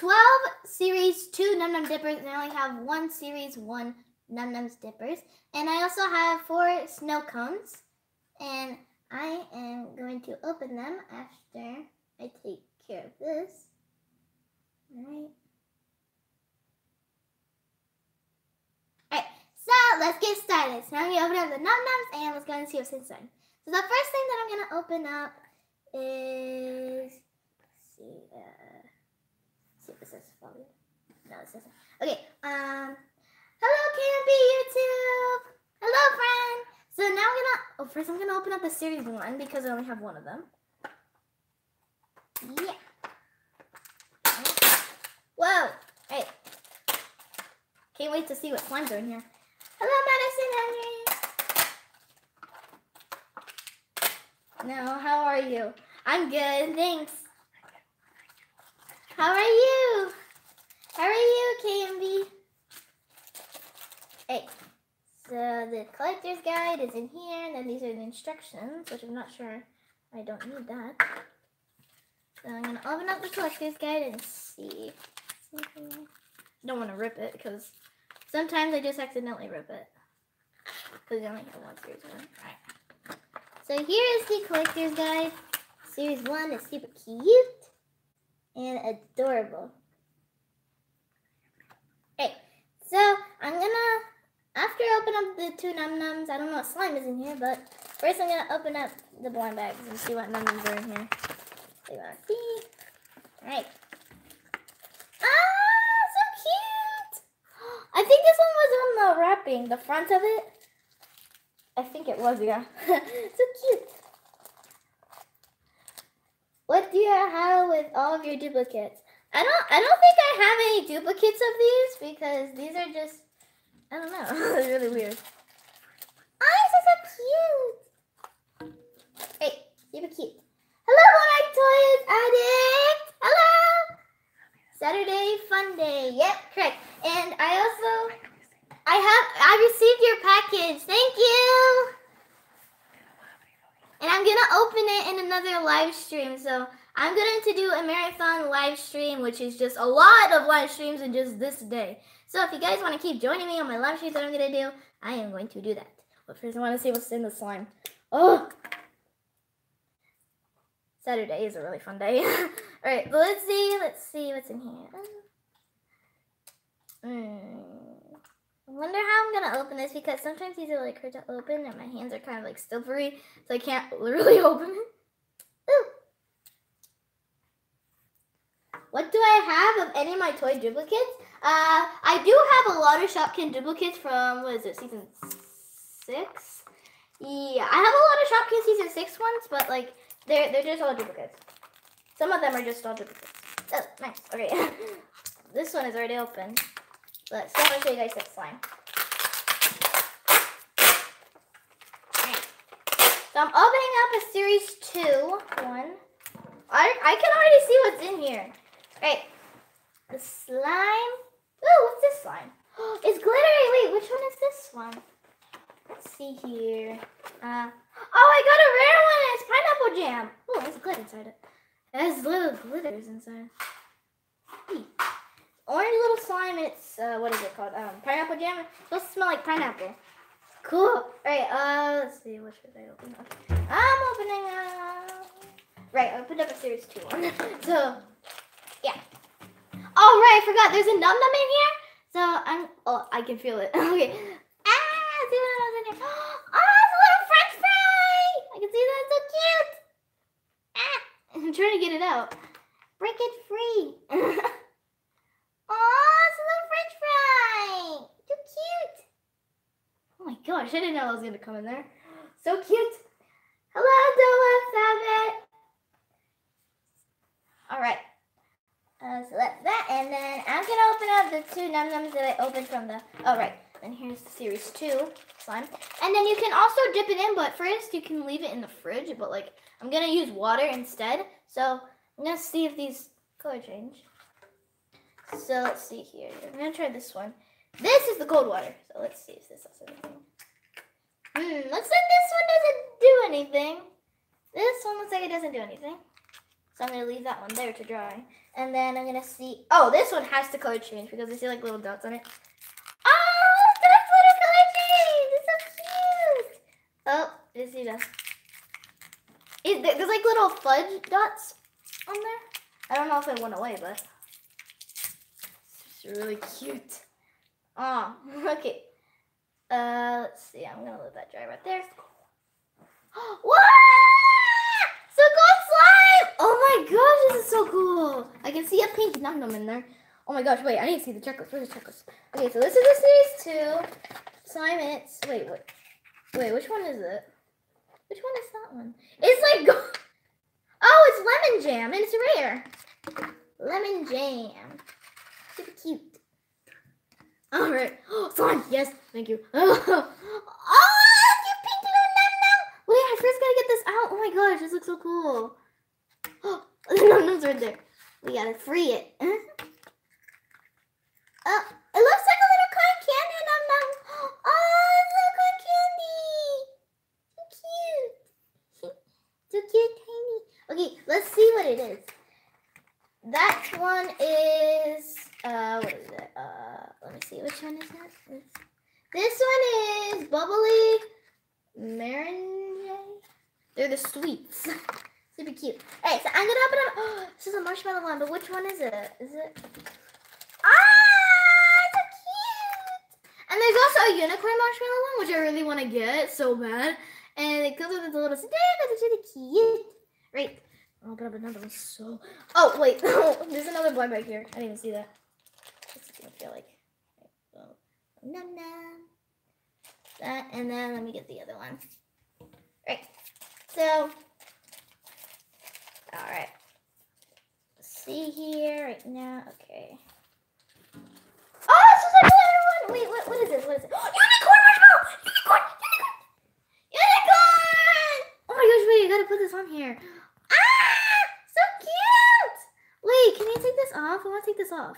12 series 2 Num Nom Dippers, and I only have one series 1 Num Noms Dippers. And I also have four snow cones, and I am going to open them after I take care of this. Alright. Alright, so let's get started. So now to open up the Num Noms, and let's go and see what's inside. So the first thing that I'm going to open up is, see, uh, see this is. No, this isn't. Okay, um, hello KMB YouTube! Hello friend! So now I'm gonna, oh first I'm gonna open up the series one because I only have one of them. Yeah. Whoa! Hey. Can't wait to see what slimes are in here. Hello Madison Henry! No, how are you? I'm good, thanks. How are you? How are you, KMB? Hey, so the collector's guide is in here, and then these are the instructions, which I'm not sure. I don't need that. So I'm gonna open up the collector's guide and see. Don't want to rip it because sometimes I just accidentally rip it. Because I only have one series one. Right. So here is the collector's guide. Series one is super cute and adorable. Okay, so I'm gonna, after I open up the two num nums, I don't know what slime is in here, but first I'm gonna open up the blind bags and see what num nums are in here. You wanna see? Alright. Ah, so cute! I think this one was on the wrapping, the front of it. I think it was, yeah. so cute. With all of your duplicates? I don't I don't think I have any duplicates of these because these are just I don't know. it's really weird. Oh, this is so cute. Hey, super cute. Hello, Monarch Toys Addict. Hello. Saturday fun day. Yep, correct. And I also I have I received your package. Thank you. And I'm gonna open it in another live stream. So I'm going to do a marathon live stream, which is just a lot of live streams in just this day. So if you guys want to keep joining me on my live streams that I'm going to do, I am going to do that. But first I want to see what's in the slime. Oh! Saturday is a really fun day. Alright, let's see. Let's see what's in here. Hmm. I wonder how I'm going to open this because sometimes these are like hard to open and my hands are kind of like slippery, so I can't literally open it. Ooh. What do I have of any of my toy duplicates? Uh, I do have a lot of Shopkin duplicates from, what is it, season six? Yeah, I have a lot of Shopkin season six ones, but like, they're, they're just all duplicates. Some of them are just all duplicates. Oh, nice. Okay. this one is already open. Let's so I'm gonna show you guys that slime. So I'm opening up a series two one. I I can already see what's in here. Right. The slime. Ooh, what's this slime? it's glittery. Wait, which one is this one? Let's see here. Uh, oh, I got a rare one. It's pineapple jam. Oh, there's glitter inside it. It has little glitters inside. Hey. Orange little slime. It's, uh, what is it called? Um, pineapple jam. It's supposed to smell like pineapple. Cool. All right, uh, let's see. What should I open? up? I'm opening, uh, right, I opened up a series two one. so, yeah. Oh, right, I forgot. There's a num num in here. So I'm, oh, I can feel it. okay. Ah, see what else in here. Oh, it's a little french fry. I can see that. It's so cute. Ah, I'm trying to get it out. Break it free. oh, it's a little french fry. So cute. Oh my gosh, I didn't know I was to come in there. So cute. Hello, Dola Sabbath. All right. Uh, that, and then I'm gonna open up the two num nums that I opened from the. Oh right, and here's the series two slime, and then you can also dip it in, but first you can leave it in the fridge. But like I'm gonna use water instead, so I'm gonna see if these color change. So let's see here. I'm gonna try this one. This is the cold water, so let's see if this does anything. Hmm, looks like this one doesn't do anything. This one looks like it doesn't do anything. So I'm gonna leave that one there to dry. And then I'm gonna see. Oh, this one has to color change because I see like little dots on it. Oh, that's little color change. It's so cute. Oh, is he done? Is, there's like little fudge dots on there. I don't know if it went away, but it's really cute. Oh, okay. Uh, let's see. I'm gonna let that dry right there. what? Oh my gosh, this is so cool. I can see a pink num num in there. Oh my gosh, wait, I need to see the checklist. Where's the checklist? Okay, so this is the series two. Slime it's wait, wait. Wait, which one is it? Which one is that one? It's like Oh, it's lemon jam and it's rare. Lemon jam. Super cute. All right. Oh, slime. Yes. Thank you. Oh, oh you pink little num num. Wait, I first gotta get this out. Oh my gosh, this looks so cool. Oh, num's right there. We gotta free it. oh, it looks like a little cotton candy num num. Oh, it's a cotton candy. So cute. so cute, tiny. Okay, let's see what it is. That one is uh what is it? Uh let me see which one is that? This one is bubbly meringue. They're the sweets. Super cute. Alright, so I'm gonna open up oh, this is a marshmallow one, but which one is it? Is it Ah so cute! And there's also a unicorn marshmallow one, which I really want to get so bad. And it comes with this little stick, it's really cute. Right. I'll open up another one. So, oh wait, there's another blind bag here. I didn't even see that. Gonna feel like? Nom nom. That and then let me get the other one. Right. So, all right. Let's see here right now. Okay. Oh, this is another one. Wait, what? What is this? What is it? unicorn marshmallow. Unicorn. Unicorn. Unicorn. Oh my gosh! Wait, I gotta put this on here. Ah! So cute! Wait, can you take this off? I want to take this off.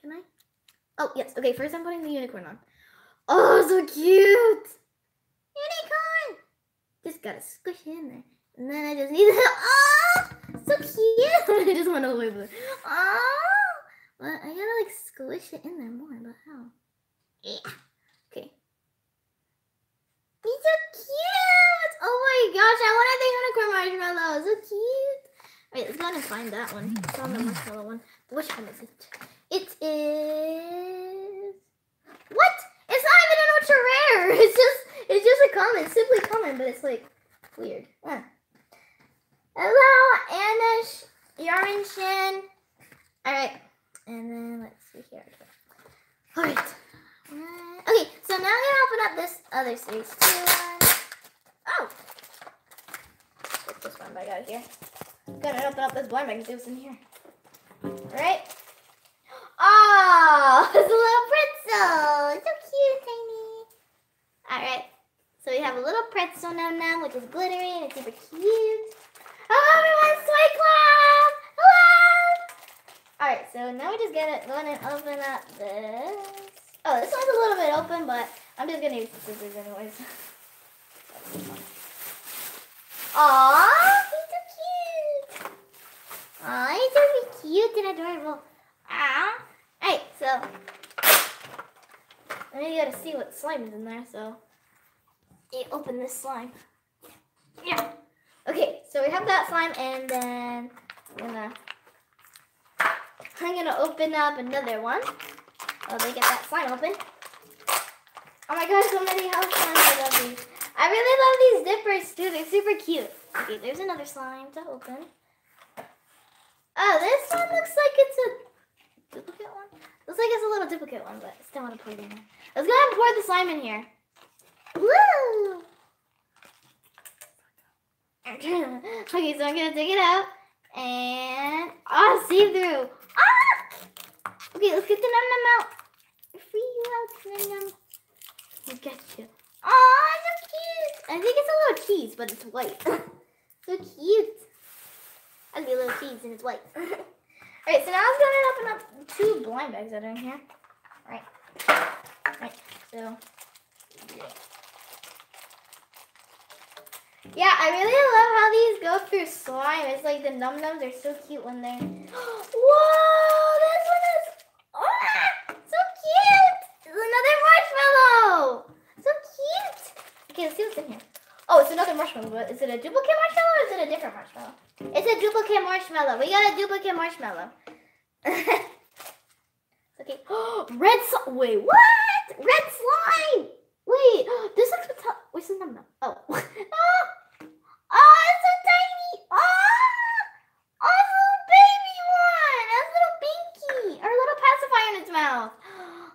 Can I? Oh, yes. Okay, first I'm putting the unicorn on. Oh, so cute! Unicorn! Just gotta squish it in there. And then I just need to... Oh! So cute! I just want to wave it. Oh! Well, I gotta like squish it in there more, but how? Yeah. Okay. He's so cute! Oh my gosh, I wanted the unicorn marshmallow. So cute. Alright, let's go and find that one. On the marshmallow one. Which one is it? It is. What? It's not even an ultra rare. It's just it's just a common, simply common, but it's like weird. Hello, Anish, Yarminshin. Alright. And then let's see here. Alright. Uh, okay, so now I'm gonna open up this other series too. Oh! Get this one bag out here. I'm gonna open up this blind bag and see what's in here. Alright. Oh, it's a little pretzel. So cute, tiny. Alright. So we have a little pretzel now now, which is glittery and it's super cute. Hello everyone, Club! Hello! Alright, so now we just it going and open up this. Oh, this one's a little bit open, but I'm just gonna use the scissors anyways. Aww, he's so cute. Aw, he's so cute and adorable. Ah. Alright, so I you gotta see what slime is in there, so you open this slime. Yeah. Okay, so we have that slime and then I'm gonna I'm gonna open up another one. Oh, they get that slime open. Oh my gosh, so many house slimes. I love these. I really love these dippers too. They're super cute. Okay, there's another slime to open. Oh, this one looks like it's a duplicate one. Looks like it's a little duplicate one, but I still want to put it in. Let's go ahead and pour the slime in here. Woo! okay, so I'm gonna take it out and oh, see through. Ah! Okay, let's get the num num out. Free you out, num num. We'll get you. Oh, so cute. I think it's a little cheese, but it's white. so cute. That'd be a little cheese and it's white. Alright, so now I'm to open up two blind bags that are in here. Alright. Alright, so. Yeah. Yeah, I really love how these go through slime. It's like the num nums are so cute when they're. Whoa, this one is ah, so cute. It's another marshmallow. So cute. Okay, let's see what's in here. Oh, it's another marshmallow. But is it a duplicate marshmallow or is it a different marshmallow? It's a duplicate marshmallow. We got a duplicate marshmallow. okay. Red slime. Wait, what? Red slime. Wait, this looks metal. Where's the number? Oh. oh. Oh, it's so tiny. Oh. A little baby one. A little binky. Or a little pacifier in its mouth.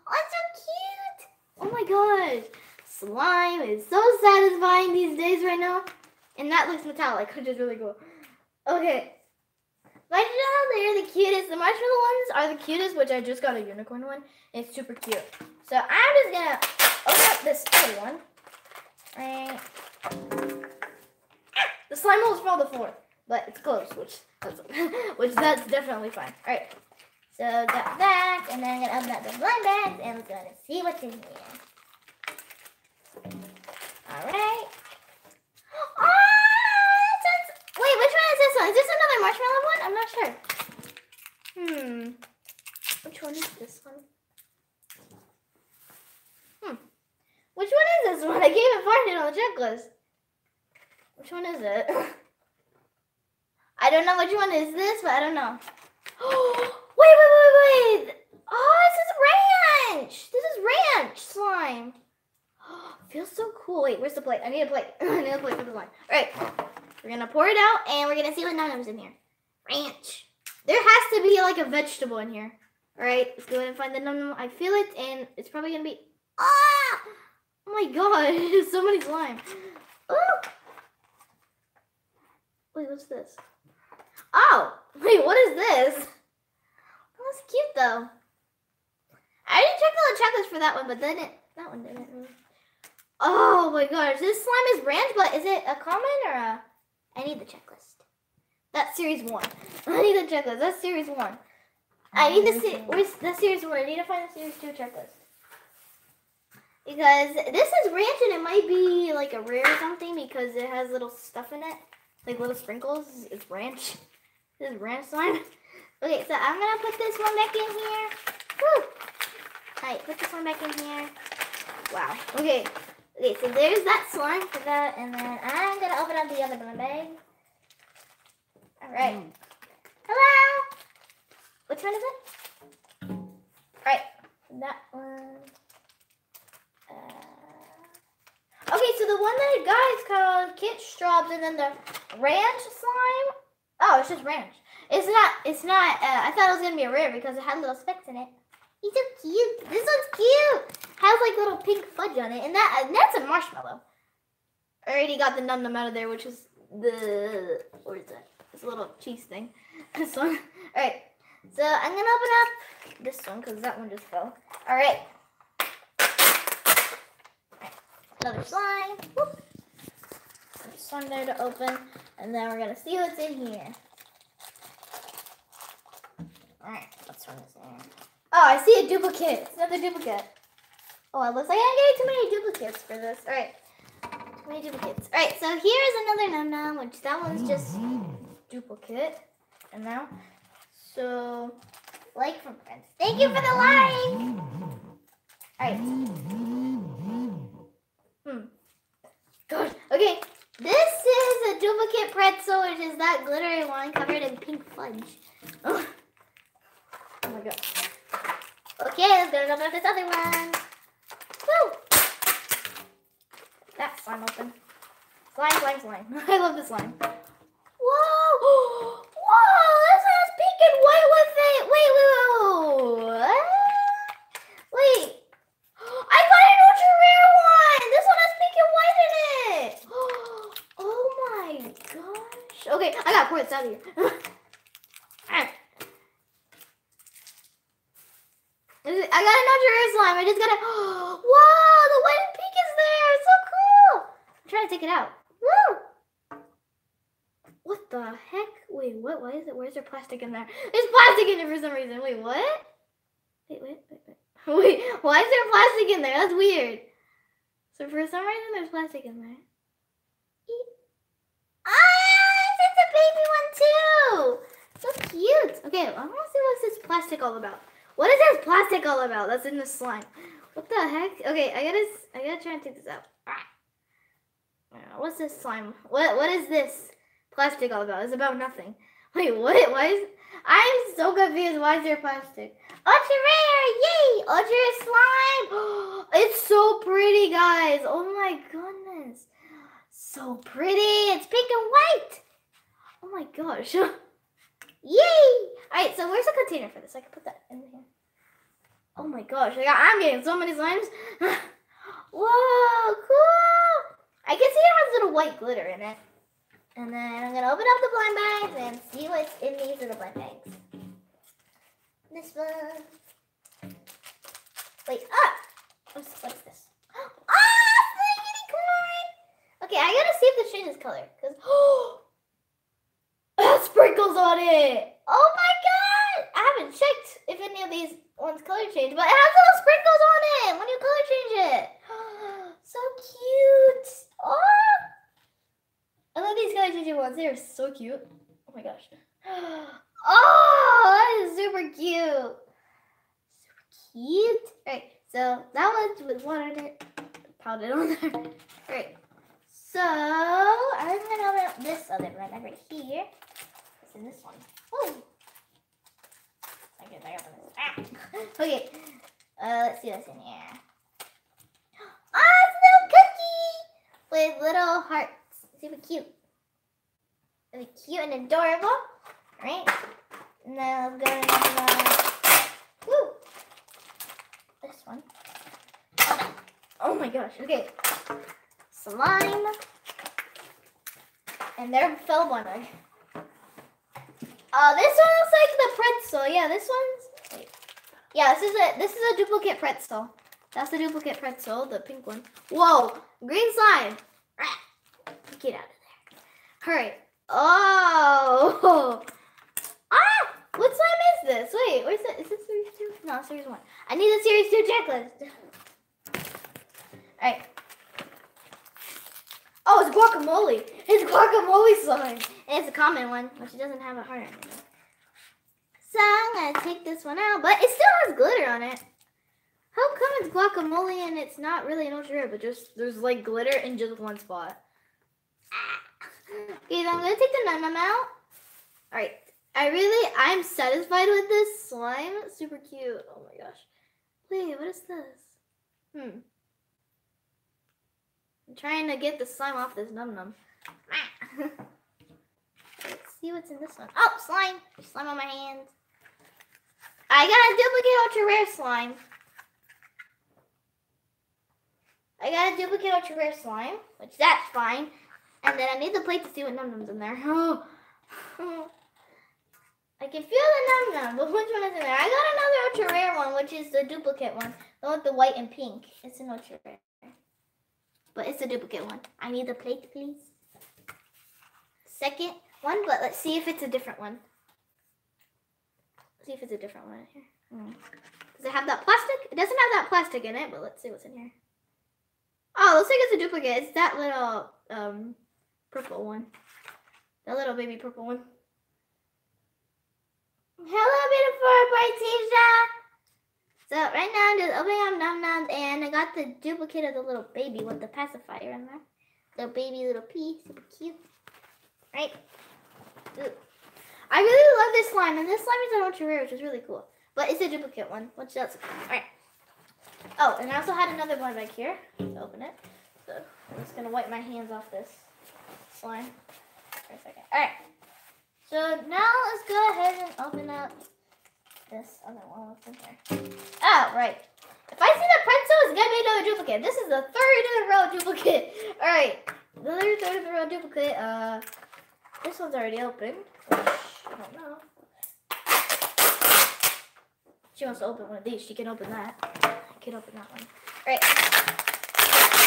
Oh, it's so cute. Oh my gosh. Slime is so satisfying these days right now. And that looks metallic, which is really cool. Okay. But you know they're the cutest. The marshmallow ones are the cutest, which I just got a unicorn one. It's super cute. So I'm just gonna this other one. Right. The slime holes from the floor, but it's closed, which which that's definitely fine. All right. So got that, and then I'm gonna open up the slime bags, and we're gonna see what's in here. All right. Oh, this wait, which one is this one? Is this another marshmallow one? I'm not sure. Hmm. Which one is this one? Hmm. Which one is this one? I can't even find it on the checklist. Which one is it? I don't know which one is this, but I don't know. wait, wait, wait, wait. Oh, this is ranch. This is ranch slime. Feels so cool. Wait, where's the plate? I need a plate. I need a plate for the slime. All right, we're gonna pour it out, and we're gonna see what num-nums in here. Ranch. There has to be like a vegetable in here. All right, let's go ahead and find the num num. I feel it, and it's probably gonna be. Ah! Oh my god, so many slime. Oh! Wait, what's this? Oh! Wait, what is this? Oh, that's cute though. I didn't check the checklist for that one, but then it that one didn't. really. Oh my gosh, this slime is ranch, but is it a common or a? I need the checklist. That's series one. I need the checklist. That's series one. I need the se- where's that's series one. I need to find the series two checklist. Because this is ranch and it might be like a rare or something because it has little stuff in it. Like little sprinkles. It's ranch. This is ranch slime. Okay, so I'm gonna put this one back in here. Woo! Alright, put this one back in here. Wow. Okay. Okay, so there's that slime for that, and then I'm gonna open up the other one bag. Alright. Hello! Which one is it? Alright, that one. Uh, okay, so the one that I got is called Kit Straubs, and then the ranch slime. Oh, it's just ranch. It's not. It's not. Uh, I thought it was gonna be a rare because it had little specks in it. He's so cute. This one's cute. Has like little pink fudge on it, and that and that's a marshmallow. I already got the num num out of there, which is the what is that? This little cheese thing. This one. All right. So I'm gonna open up this one because that one just fell. All right. Another slime. Whoop. This one there to open, and then we're gonna see what's in here. All right. Let's run this in. Oh, I see a duplicate. It's another duplicate. Oh, it looks like I'm getting too many duplicates for this. All right. Too many duplicates. All right. So here is another num num, which that one's just duplicate. And now, so like from friends. Thank you for the like. All right. Hmm. Okay. This is a duplicate pretzel, which is that glittery one covered in pink fudge. Oh, oh my god. Okay, let's go open up this other one. Woo! That slime open. Slime, slime, slime. I love this slime. Whoa! Whoa! This has pink and white with it. Wait, wait, wait, wait. What? Wait. I got an ultra rare one. This one has pink and white in it. Oh my gosh. Gotta out of here. It- I got an ultra rare slime. I just gotta. Whoa! The white and pink is there. It's so cool. I'm trying to take it out. Woo! What the heck? Wait, what? Why is it? Where's there plastic in there? There's plastic in there for some reason. Wait, what? Wait, wait, wait, wait. Wait, why is there plastic in there? That's weird. So for some reason, there's plastic in there. So cute. Okay, I want to see what's this plastic all about. What is this plastic all about? That's in the slime. What the heck? Okay, I gotta, I gotta try and take this out. Ah. What's this slime? What, what is this plastic all about? It's about nothing. Wait, what? Why is? I'm so confused. Why is there plastic? Ultra rare! Yay! Ultra rare slime! It's so pretty, guys. Oh my goodness. So pretty. It's pink and white. Oh my gosh. Yay! Alright, so where's the container for this? I can put that in here. Oh my gosh. I got, I'm getting so many slimes. Whoa, cool! I can see it has little white glitter in it. And then I'm gonna open up the blind bags and see what's in these little blind bags. This one. Wait, ah! What's, what's this? Ah! Flaggity corn! Okay, I gotta see if this changes color. Because, oh! Sprinkles on it! Oh my god! I haven't checked if any of these ones color change, but it has little sprinkles on it when you color change it. so cute! Oh! I love these color changing ones. They are so cute. Oh my gosh. Oh, that is super cute. Super cute. Alright, so that one's with one on it. Powdered on there. Alright. So I'm gonna open up this other one right here. What's in this one? Oh. I guess I open this. Ah. Okay. Uh, let's see what's in here. Oh, it's a cookie with little hearts. Super cute. Really cute and adorable. Alright. And then I'm going to woo, this one. Oh my gosh. Okay. Slime. And there fell one. I- Uh, this one looks like the pretzel. Yeah, this one's. Wait. Yeah, this is a this is a duplicate pretzel. That's the duplicate pretzel, the pink one. Whoa, green slime. Ah, Get out of there. Hurry. Oh. Ah, what slime is this? Wait, where's it? Is this series two? No, series one. I need the series two checklist. All right. Oh, it's guacamole. It's guacamole slime. And it's a common one, which doesn't have a heart on it. So I'm gonna take this one out, but it still has glitter on it. How come it's guacamole and it's not really an ultra rare, but just there's like glitter in just one spot? Ah. Okay, then I'm gonna take the num num out. All right, I really I'm satisfied with this slime. Super cute. Oh my gosh. Wait, what is this? Hmm. I'm trying to get the slime off this num num. Ah. Let's see what's in this one. Oh, slime! Slime on my hands. I got a duplicate ultra rare slime. I got a duplicate ultra rare slime, which that's fine. And then I need the plate to see what num nums in there. Oh. I can feel the num num, but which one is in there? I got another ultra rare one, which is the duplicate one. The one with the white and pink. It's an ultra rare. But it's a duplicate one. I need the plate, please. Second one, but let's see if it's a different one. see if it's a different one here. Hmm. Does it have that plastic? It doesn't have that plastic in it, but let's see what's in here. Oh, looks like it's a duplicate. It's that little um purple one. That little baby purple one. Hello, beautiful Bright So right now I'm just opening up Num Noms and I got the duplicate of the little baby with the pacifier in there. Little baby, little pea, super cute. Right? Ooh. I really love this slime and this slime is an ultra rare, which is really cool. But it's a duplicate one, which that's alright. Oh, and I also had another one back here to open it. So I'm just gonna wipe my hands off this slime for a second. Alright. So now let's go ahead and open up this other one. What's in here? Oh, right. If I see the pretzel, it's gonna be another duplicate. This is the third in a row duplicate. All right, the third, in a row duplicate. Uh, this one's already open. I don't know. She wants to open one of these. She can open that. I can open that one. All right.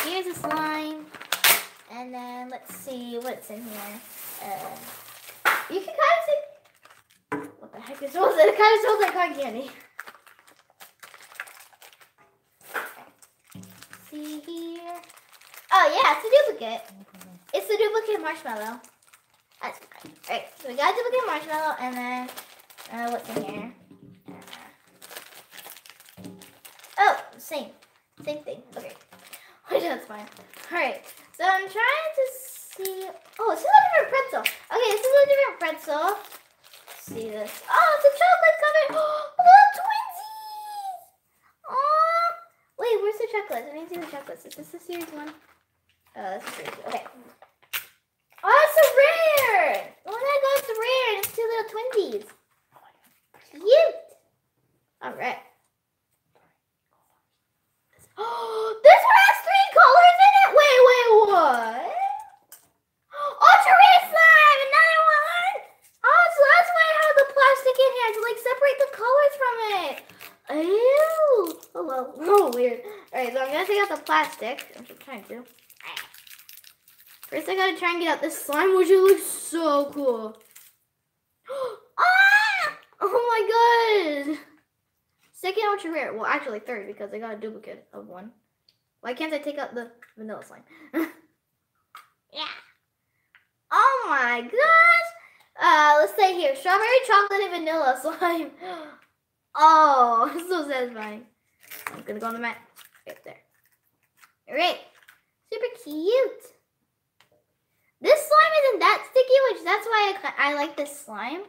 Here's a slime, and then let's see what's in here. Uh, you can kind of see. Heck is smells? It kind of smells like cotton candy. See here. Oh yeah, it's a duplicate. It's the duplicate marshmallow. That's Alright, so we got duplicate marshmallow and then uh, what's in here? Uh, oh, same. Same thing. Okay. That's fine. Alright. So I'm trying to see Oh, this is a different pretzel. Okay, this is a different pretzel. See this. Oh, it's a chocolate covered oh, little twinsies! Oh wait, where's the chocolates? I need to see the chocolates. Is this the series one? Oh, this is series. Okay. Oh, it's a rare! Oh my god, it's rare it's two little twinsies. Cute! Alright. Oh, this one has three colors in it? Wait, wait, what? Ultra rare slime! Another one! Oh, so that's why I have here to like separate the colors from it. Ew! Oh, well, oh, weird. Alright, so I'm gonna take out the plastic. I'm trying to. First, I gotta try and get out this slime, which it looks so cool. ah! Oh my god! Second ultra rare. Well, actually third because I got a duplicate of one. Why can't I take out the vanilla slime? yeah. Oh my gosh! Let's say here, strawberry, chocolate, and vanilla slime. Oh, so satisfying. I'm gonna go on the mat. Right there. Alright. Super cute. This slime isn't that sticky, which that's why I, I like this slime.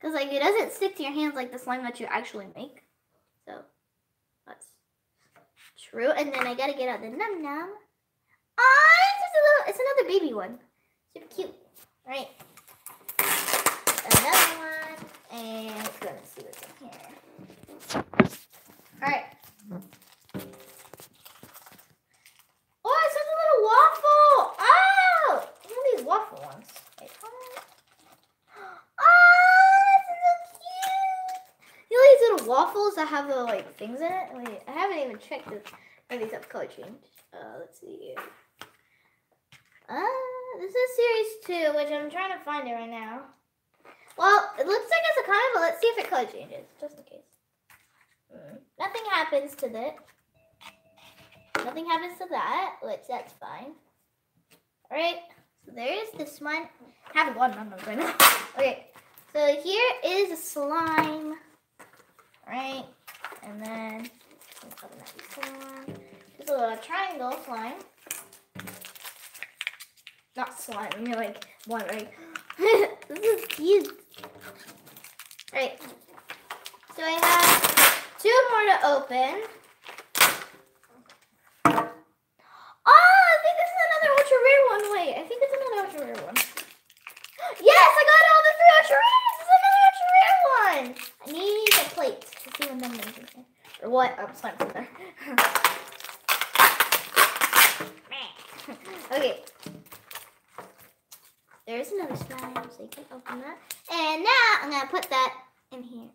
Because like it doesn't stick to your hands like the slime that you actually make. So that's true. And then I gotta get out the num num. Oh, it's just a little, it's another baby one. Super cute. All right. Another one. And let's go and see what's in here. All right. Oh, it's just a little waffle. Oh, one of these waffle ones. Wait, oh, this is cute. You know these little waffles that have the like things in it? Wait, I haven't even checked if these have color change. Uh, let's see. Uh, this is series two, which I'm trying to find it right now. Well, it looks like it's a common, but let's see if it color changes, just in case. Mm. Nothing happens to that. Nothing happens to that, which that's fine. Alright, so there's this one. I haven't one on right now. Okay, so here is a slime. Alright, and then just a little triangle slime. Not slime, I mean like one, right? This is cute. Right. So I have two more to open. Oh, I think this is another ultra rare one. Wait, I think it's another ultra rare one. Yes, I got all the three ultra rares. This is another ultra rare one. I need a plate to see is oh, in there. Or what? I'm slime from there. okay. There's another slime, so you can open that. And now I'm gonna put that in here.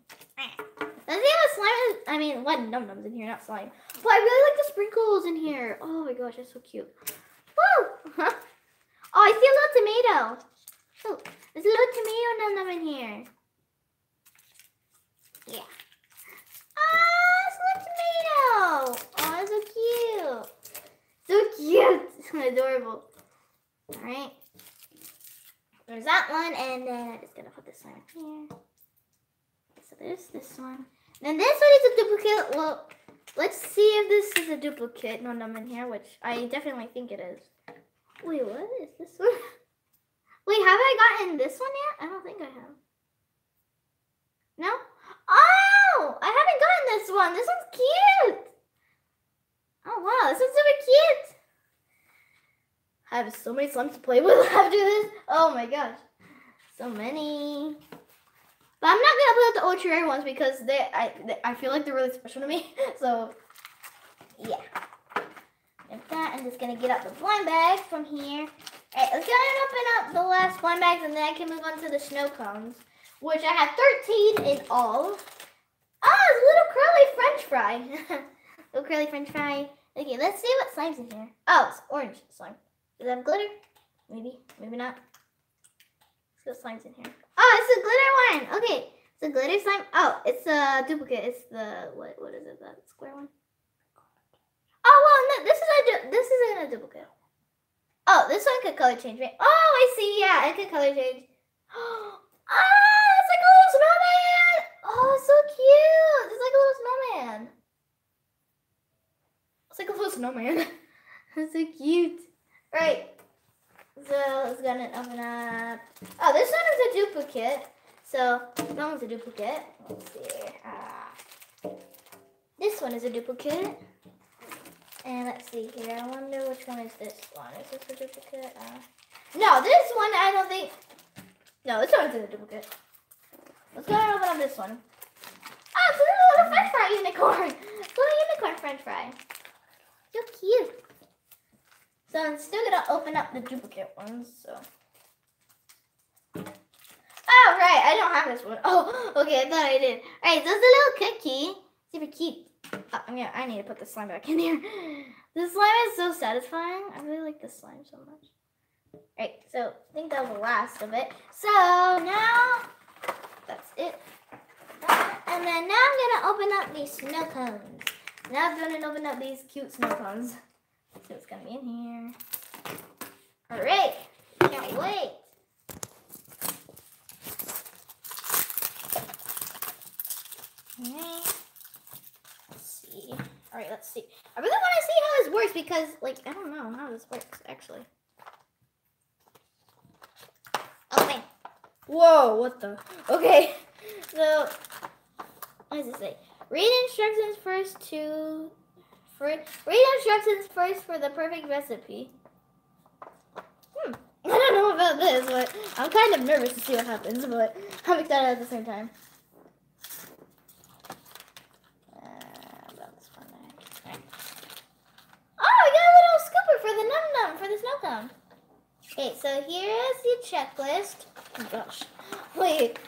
Let's see what slime is. I mean, what num nums in here, not slime. But I really like the sprinkles in here. Oh my gosh, that's so cute. Woo! oh, I see a little tomato. Oh, there's a little tomato num num in here. Yeah. Ah, it's a little tomato. Oh, that's so cute. So cute. Adorable. All right. There's that one, and then I'm just gonna put this one here. So there's this one. Then this one is a duplicate. Well, let's see if this is a duplicate No, num in here, which I definitely think it is. Wait, what is this one? Wait, have I gotten this one yet? I don't think I have. No? Oh, I haven't gotten this one. This one's cute. Oh, wow, this one's super cute. I have so many slimes to play with after this. Oh my gosh. So many. But I'm not gonna put out the ultra rare ones because they I they, I feel like they're really special to me. So yeah. Like that, I'm just gonna get out the blind bags from here. Alright, let's go and open up the last blind bags and then I can move on to the snow cones. Which I have 13 in all. Oh, it's a little curly french fry. little curly french fry. Okay, let's see what slime's in here. Oh, it's orange slime. Does that glitter? Maybe, maybe not. Let's slimes in here. Oh, it's a glitter one. Okay, it's a glitter slime. Oh, it's a duplicate. It's the what? What is it? That square one. Oh well, no, this is a this isn't a duplicate. Oh, this one could color change, right? Oh, I see. Yeah, it could color change. ah, it's like a little snowman. Oh, so cute. It's like a little snowman. It's like a little snowman. it's so cute. Right. So let's go and open up. Oh, this one is a duplicate. So that one's a duplicate. Let's see. Uh, this one is a duplicate. And let's see here. I wonder which one is this one. Is this a duplicate? Uh, no, this one I don't think. No, this one's a duplicate. Let's go ahead and open up this one. Oh, it's a little French fry unicorn. A little unicorn French fry. So cute. So I'm still gonna open up the duplicate ones. So. Oh right, I don't have this one. Oh, okay, I thought I did. All right, so it's a little cookie. Super cute. Oh, I mean, I need to put the slime back in here. This slime is so satisfying. I really like this slime so much. All right, so I think that was the last of it. So now that's it. And then now I'm gonna open up these snow cones. Now I'm gonna open up these cute snow cones. See what's gonna be in here. All right, can't wait. Okay. Let's see. All right, let's see. I really want to see how this works because, like, I don't know how this works actually. Open. Whoa! What the? Okay. So, what does it say? Read instructions first to read instructions first for the perfect recipe. Hmm. I don't know about this, but I'm kind of nervous to see what happens, but I'm excited at the same time. Right. Oh, got a little scooper for the num num for the snow cone. Okay, so here is the checklist. Oh gosh, wait.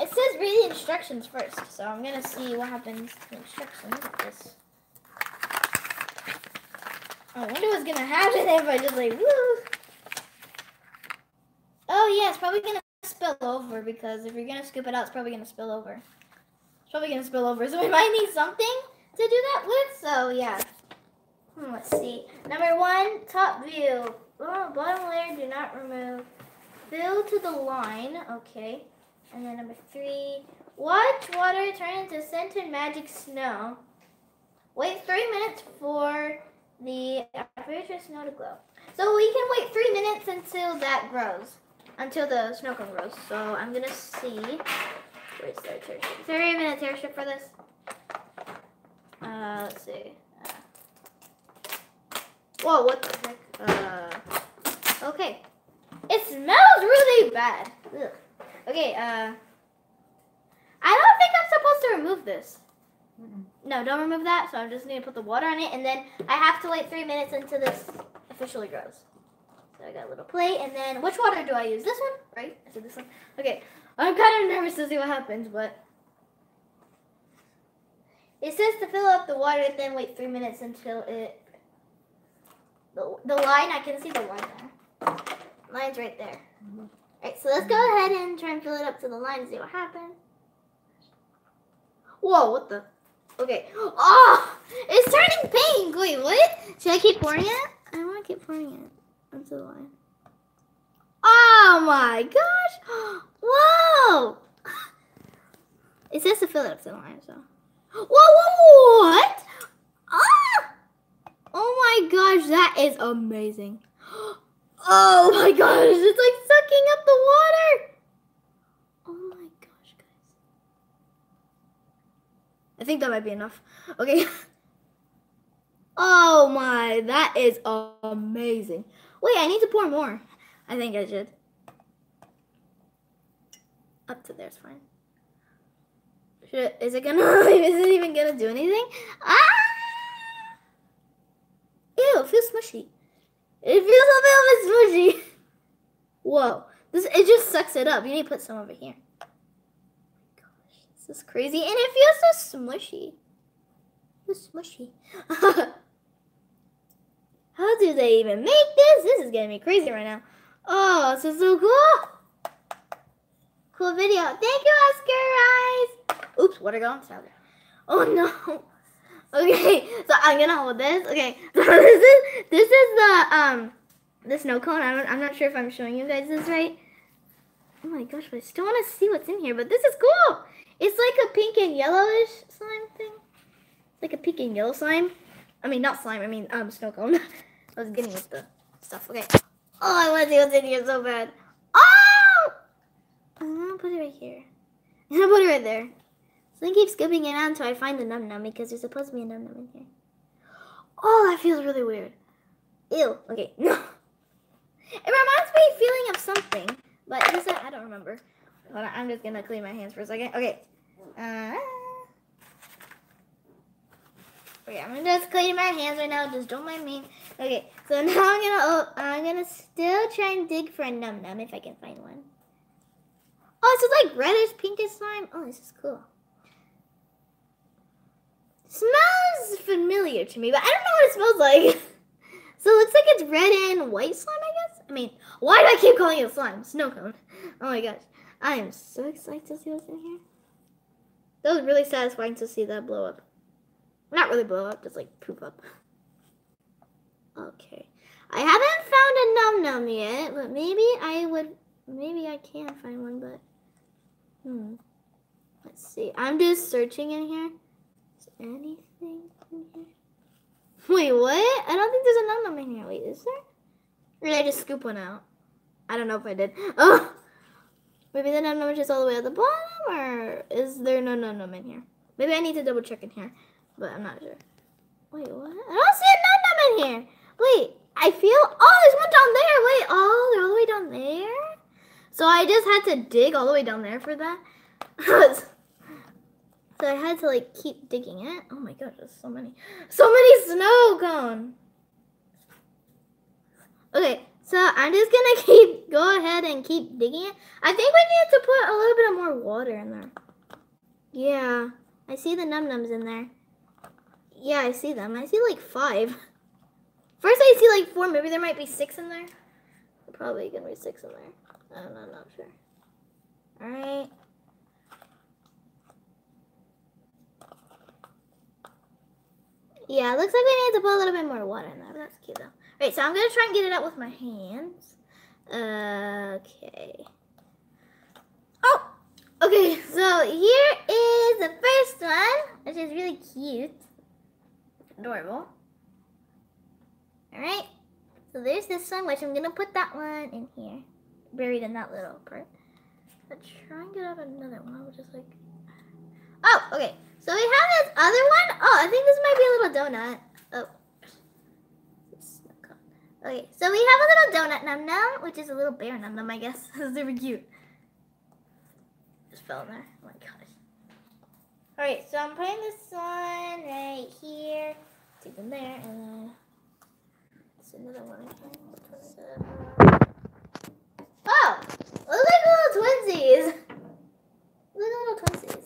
It says read the instructions first, so I'm gonna see what happens to the instructions. I wonder what's gonna happen if I just like woo. Oh yeah, it's probably gonna spill over because if you're gonna scoop it out, it's probably gonna spill over. It's probably gonna spill over, so we might need something to do that with. So yeah. Hmm, let's see. Number one, top view. Oh, bottom layer, do not remove. Fill to the line. Okay. And then number three, watch water turn into scented magic snow. Wait three minutes for the artificial snow to glow. So we can wait three minutes until that grows, until the snow cone grows. So I'm gonna see. Where's the tear strip? Is there even a tear strip for this? Uh, let's see. Uh, whoa, what the heck? Uh, okay. It smells really bad. Ugh. Okay, uh, I don't think I'm supposed to remove this. No, don't remove that. So I'm just going to put the water on it. And then I have to wait three minutes until this officially grows. So I got a little plate. And then which water do I use? This one? Right? I said this one. Okay. I'm kind of nervous to see what happens, but it says to fill up the water and then wait three minutes until it the, the line I can see the line there. Line's right there. Mm-hmm. Alright, so let's go ahead and try and fill it up to the line and see what happens. Whoa, what the? Okay. Oh, it's turning pink. Wait, what? Should I keep pouring it? I don't want to keep pouring it into the line. Oh my gosh. Whoa. It says to fill it up to the line, so. Whoa, whoa, what? Ah! Oh my gosh, that is amazing. Oh my gosh, it's like sucking up the water. Oh my gosh, guys. I think that might be enough. Okay. Oh my, that is amazing. Wait, I need to pour more. I think I should. Up to there's fine. Should, is it gonna, is it even gonna do anything? Ah! Ew, it feels smushy. It feels a little bit smushy. Whoa, this it just sucks it up. You need to put some over here. This is crazy, and it feels so smushy. It's smushy. How do they even make this? This is getting me crazy right now. Oh, this is so cool. Cool video. Thank you, Oscar Eyes. Oops, water gone. Sorry. Oh no. Okay, so I'm gonna hold this. Okay, so this is this is the um the snow cone. I'm I'm not sure if I'm showing you guys this right. Oh my gosh, but I still want to see what's in here. But this is cool. It's like a pink and yellowish slime thing. It's like a pink and yellow slime. I mean, not slime. I mean, um, snow cone. I was getting with the stuff. Okay. Oh, I want to see what's in here so bad. Oh! I'm gonna put it right here. I'm gonna put it right there. So I keep scooping it out until I find the num nom because there's supposed to be a num nom in here. Oh, that feels really weird. Ew. Okay. No. It reminds me feeling of something, but I don't remember. Hold on, I'm just gonna clean my hands for a second. Okay. Uh, okay, I'm just cleaning my hands right now. Just don't mind me. Okay, so now I'm gonna oh, I'm gonna still try and dig for a num nom if I can find one. Oh, this is like reddish pinkish slime. Oh, this is cool. Smells familiar to me, but I don't know what it smells like. so it looks like it's red and white slime, I guess. I mean, why do I keep calling it slime? Snow cone. Oh my gosh. I am so excited to see what's in here. That was really satisfying to see that blow up. Not really blow up, just like poop up. Okay. I haven't found a num nom yet, but maybe I would, maybe I can find one, but, hmm. Let's see. I'm just searching in here. Is anything in here? Wait, what? I don't think there's a num nom in here. Wait, is there? Or did I just scoop one out? I don't know if I did. Oh! Maybe the num nom is just all the way at the bottom, or is there no num nom in here? Maybe I need to double check in here, but I'm not sure. Wait, what? I don't see a num nom in here. Wait, I feel. Oh, there's one down there. Wait, oh, they're all the way down there. So I just had to dig all the way down there for that. so I had to like keep digging it. Oh my gosh, there's so many, so many snow cones. Okay, so I'm just gonna keep, go ahead and keep digging it. I think we need to put a little bit of more water in there. Yeah, I see the num-noms in there. Yeah, I see them. I see like five. First I see like four, maybe there might be six in there. Probably gonna be six in there. I don't know, I'm not sure. Alright. Yeah, looks like we need to put a little bit more water in there. That's cute though. Right, so I'm going to try and get it out with my hands. Okay. Oh! Okay, so here is the first one, which is really cute. Adorable. Alright, so there's this one, which I'm going to put that one in here. Buried in that little part. Let's try and get out another one, which is like... Oh, okay. So we have this other one. Oh, I think this might be a little donut. Okay, so we have a little donut num nom, which is a little bear num nom, I guess. Super cute. Just fell in there. Oh my gosh. Alright, so I'm putting this one right here. Take them there, and then it's another one. Oh! Look like little twinsies! Look at little twinsies.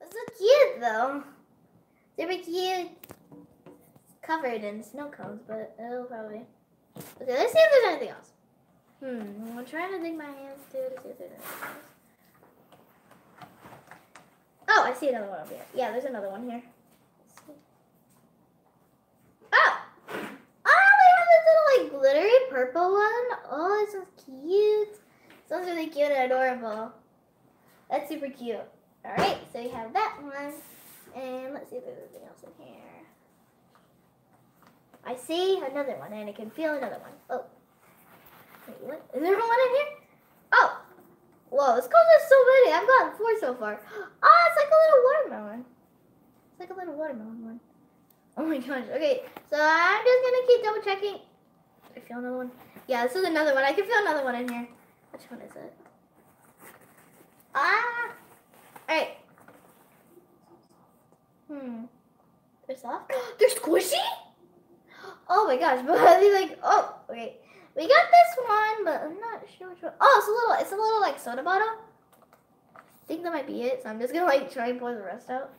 That's so cute, though. Super cute covered in snow cones, but it'll probably. Okay, let's see if there's anything else. Hmm, I'm trying to dig my hands too to see if there's anything else. Oh, I see another one over here. Yeah, there's another one here. Oh! Oh, they have this little like glittery purple one. Oh, this is cute. One's really cute and adorable. That's super cute. Alright, so we have that one. And let's see if there's anything else in here. I see another one, and I can feel another one. Oh. Wait, what? Is there one in here? Oh. Whoa, this goes is so many. I've gotten four so far. Oh, it's like a little watermelon. It's like a little watermelon one. Oh my gosh. Okay, so I'm just going to keep double checking. I feel another one. Yeah, this is another one. I can feel another one in here. Which one is it? Ah. Alright. Hmm. They're soft? They're squishy? Oh my gosh, but I mean like, oh, okay. We got this one, but I'm not sure which one. Oh, it's a little, it's a little like soda bottle. I think that might be it, so I'm just gonna like try and pour the rest out.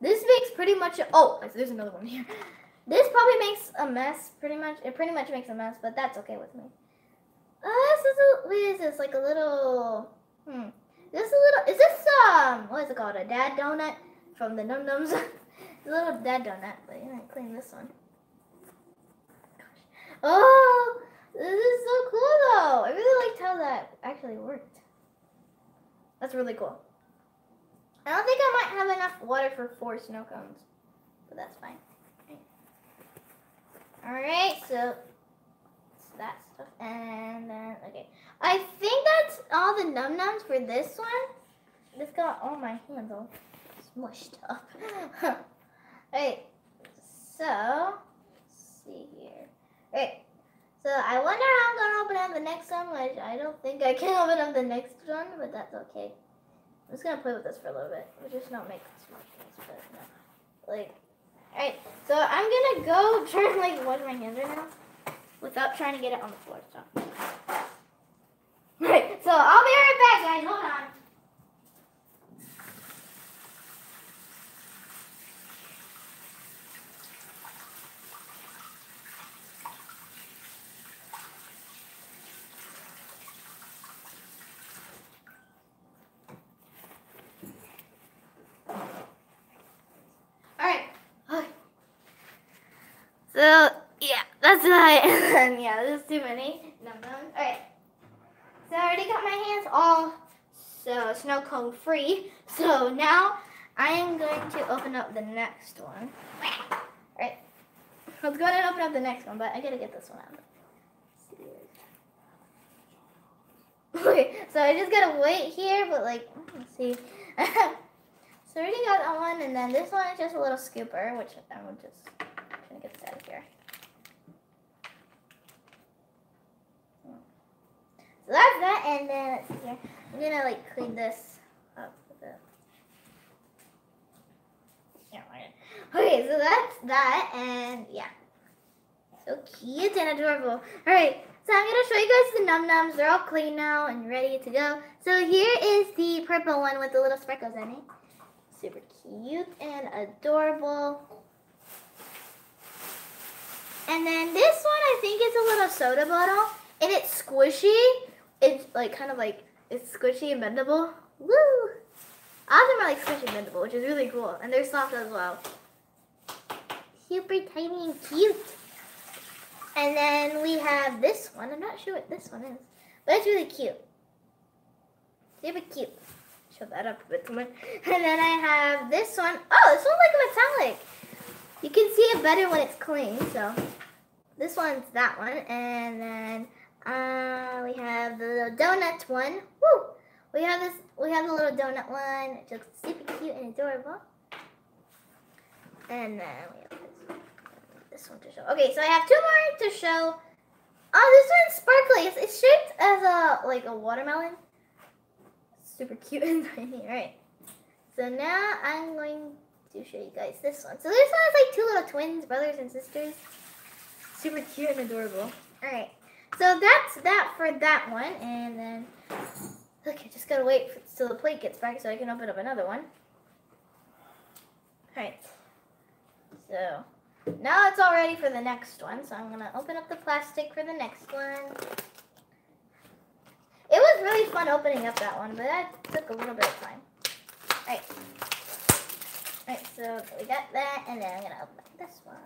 This makes pretty much, a, oh, there's another one here. This probably makes a mess, pretty much. It pretty much makes a mess, but that's okay with me. Uh, this is a, what is this? Like a little, hmm. This a little, is this, um, what is it called? A dad donut from the Num Noms? a little dead donut, but you know, clean this one. Gosh. Oh, this is so cool though. I really liked how that actually worked. That's really cool. I don't think I might have enough water for four snow cones, but that's fine. All right, so that stuff, and then okay. I think that's all the num noms for this one. This got all my hands all smushed up. Alright, so let's see here. Alright, so I wonder how I'm gonna open up the next one, which I don't think I can open up the next one, but that's okay. I'm just gonna play with this for a little bit. We'll just not make smush things, but no. Like, alright, so I'm gonna go try and like wash my hands right now without trying to get it on the floor. So, Alright, So I'll be right back, guys. Hold on. All right. Okay. So yeah, that's yeah, there's too many. Num noms. All right. So I already got my hands all so snow cone free. So now I am going to open up the next one. All right. Let's go ahead and open up the next one, but I gotta get this one out. Okay, so I just gotta wait here, but like, let's see. so I already got that one, and then this one is just a little scooper, which I'm just gonna get this out of here. So that's that, and then let's see here. I'm gonna like clean this up a. Yeah. Okay, so that's that, and yeah. So cute and adorable. Alright, so I'm gonna show you guys the num noms. They're all clean now and ready to go. So here is the purple one with the little sprinkles in it. Super cute and adorable. And then this one I think is a little soda bottle. And it's squishy. It's like kind of like it's squishy and bendable. Woo! All of them are like squishy and bendable, which is really cool. And they're soft as well. Super tiny and cute. And then we have this one. I'm not sure what this one is, but it's really cute. Super cute. Show that up a bit more. And then I have this one. Oh, this one's like metallic. You can see it better when it's clean. So this one's that one. And then uh, we have the little donut one. Woo! We have this. We have the little donut one. It looks super cute and adorable. And then we have this this one to show. Okay, so I have two more to show. Oh, this one's sparkly. It's, it's shaped as a like a watermelon. Super cute and tiny. Right. So now I'm going to show you guys this one. So this one has like two little twins, brothers and sisters. Super cute and adorable. All right. So that's that for that one, and then okay, just gotta wait till the plate gets back so I can open up another one. All right. So. Now it's all ready for the next one, so I'm gonna open up the plastic for the next one. It was really fun opening up that one, but that took a little bit of time. Alright. Alright, so we got that, and then I'm gonna open this one.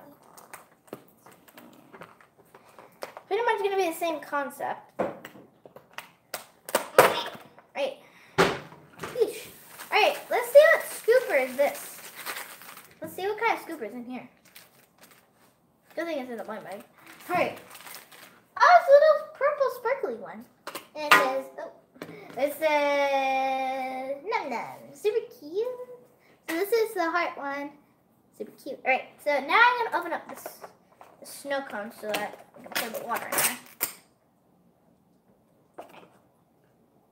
Pretty much gonna be the same concept. Alright. Alright, let's see what scooper is this. Let's see what kind of scooper is in here. Good thing it's in the blind bag. Alright. Oh, it's a little purple sparkly one. And it says, oh, it says, num nom. Super cute. So this is the heart one. Super cute. Alright, so now I'm going to open up this snow cone so that I can pour the water in there.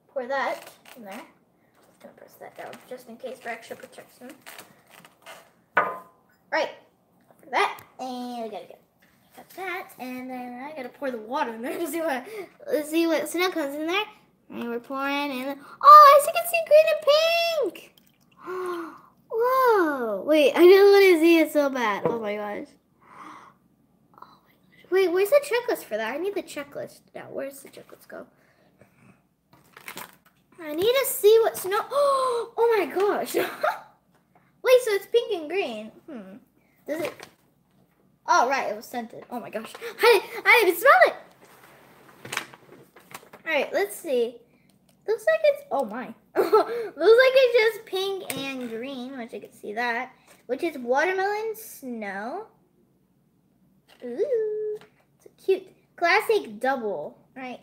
Pour that in there. To press that down just in case for extra protection. Right. That. And I gotta get got that, and then I gotta pour the water in there to see what let's see what snow comes in there. And we're pouring, and oh, I can see green and pink. Whoa! Wait, I just want to see it so bad. Oh my gosh. Wait, where's the checklist for that? I need the checklist now. Where's the checklist go? I need to see what snow. Oh my gosh. Wait, so it's pink and green. Hmm. Does it? Oh, right, it was scented. Oh my gosh. I, I didn't even smell it. All right, let's see. Looks like it's, oh my. Looks like it's just pink and green, which I can see that. Which is watermelon snow. Ooh, it's a cute. Classic double, right?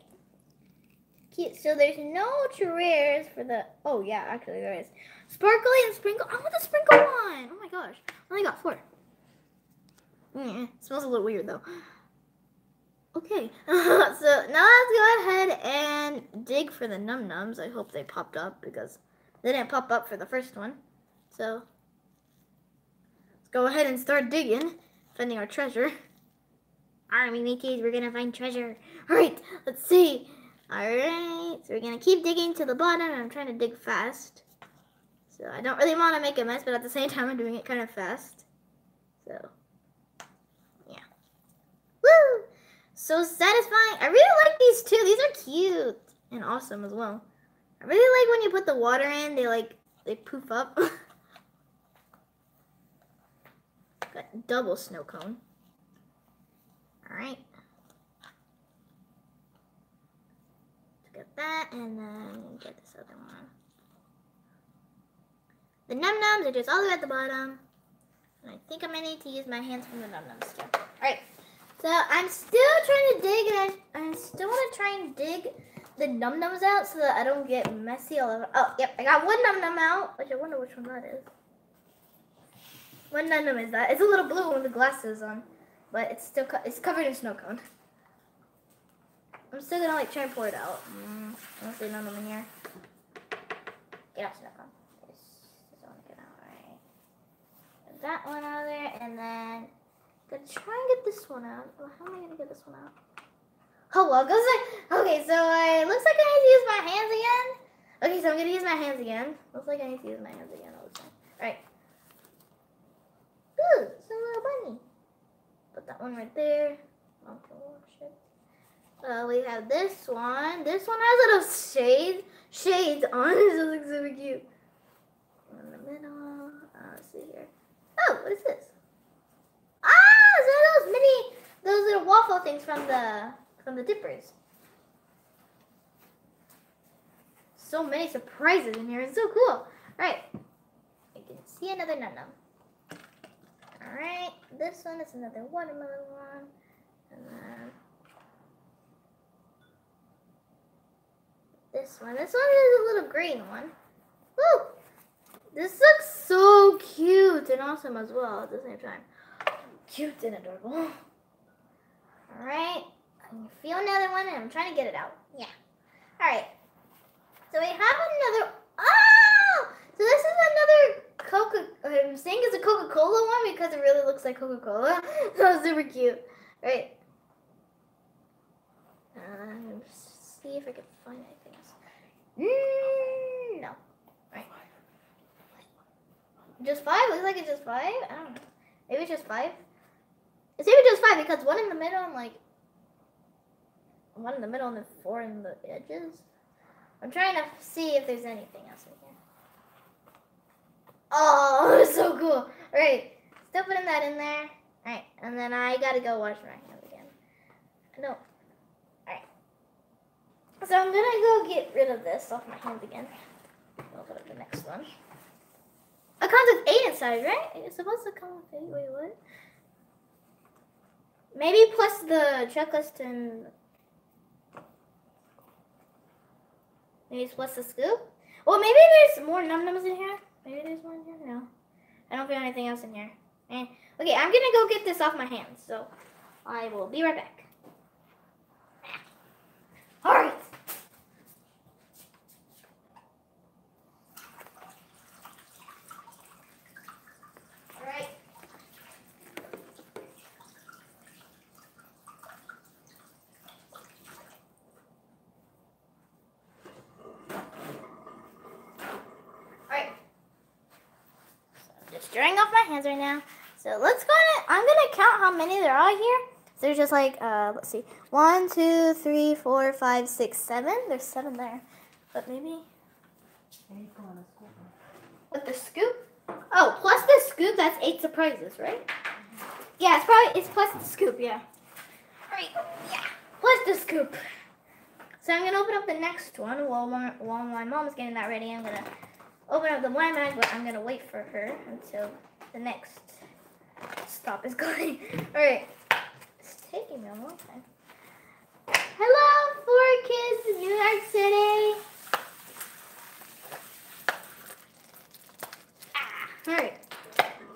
Cute. So there's no rares for the, oh yeah, actually there is. Sparkly and sprinkle. I want the sprinkle one. Oh my gosh. I only got four. Mm, smells a little weird though. Okay, so now let's go ahead and dig for the num noms. I hope they popped up because they didn't pop up for the first one. So let's go ahead and start digging, finding our treasure. Mickey's, we're gonna find treasure. Alright, let's see. Alright, so we're gonna keep digging to the bottom. I'm trying to dig fast. So I don't really want to make a mess, but at the same time I'm doing it kind of fast. So, yeah. Woo! So satisfying. I really like these too. These are cute and awesome as well. I really like when you put the water in, they like, they poof up. Got double snow cone. Alright. Get that and then get this other one. The num noms are just all the way at the bottom. And I think I'm gonna need to use my hands from the num noms too. Alright. So I'm still trying to dig and I, I still want to try and dig the num noms out so that I don't get messy all over. Oh, yep, I got one num nom out, which I wonder which one that is. What num nom is that? It's a little blue one with the glasses on, but it's still co it's covered in snow cone. I'm still gonna like try and pour it out. Mm, I don't see none of them in here. Get out snow cone. This, this one get out, right? Get that one out of there, and then gonna try and get this one out. Well, how am I gonna get this one out? Oh well, goes okay. So it looks like I need to use my hands again. Okay, so I'm gonna use my hands again. Looks like I need to use my hands again all the time. All right. Ooh, it's a little bunny. Put that one right there. It. Uh, we have this one. This one has little shades shades on it. It looks super cute. In the middle. Uh, let's see here. Oh, what is this? Ah, those mini, those little waffle things from the from the dippers. So many surprises in here. It's so cool. All right, I can see another num nom. All right, this one is another watermelon one, and then this one. This one is a little green one. Woo! This looks so cute and awesome as well at the same time. Cute and adorable. Alright. I feel another one and I'm trying to get it out. Yeah. Alright. So we have another. Oh! So this is another Coca. I'm saying it's a Coca Cola one because it really looks like Coca Cola. so super cute. Right. Um, see if I can find anything else. Mm, no. Right. Just five? Looks like it's just five? I don't know. Maybe it's just five? It's maybe just five because one in the middle and like one in the middle and then four in the edges. I'm trying to see if there's anything else in here. Oh, it's so cool. All right, still putting that in there. All right, and then I gotta go wash my hands again. No. All right. So I'm gonna go get rid of this off my hands again. I'll put up the next one. It comes with eight inside, right? It's supposed to come with eight. Wait, what? Maybe plus the checklist and maybe plus the scoop. Well, maybe there's more num noms in here. Maybe there's one here. No, I don't feel anything else in here. Eh. Okay, I'm gonna go get this off my hands. So I will be right back. All right. All right. Alright. So I'm just drying off my hands right now. So let's go ahead. I'm gonna count how many there are here. So there's just like uh let's see. One, two, three, four, five, six, seven. There's seven there. But maybe with the scoop? Oh, plus the scoop, that's eight surprises, right? Yeah, it's probably it's plus the scoop. Yeah. Right. Yeah. Plus the scoop. So I'm gonna open up the next one while my, while my mom's getting that ready. I'm gonna open up the blind bag, but I'm gonna wait for her until the next stop is going. All right. It's taking me a long time. Hello, four kids in New York City. Ah, all right.